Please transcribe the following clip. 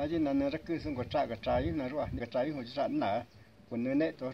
아지 나는 그 쓴거 짜가 짜이 나로 와 짜이 호지 나. 군네 또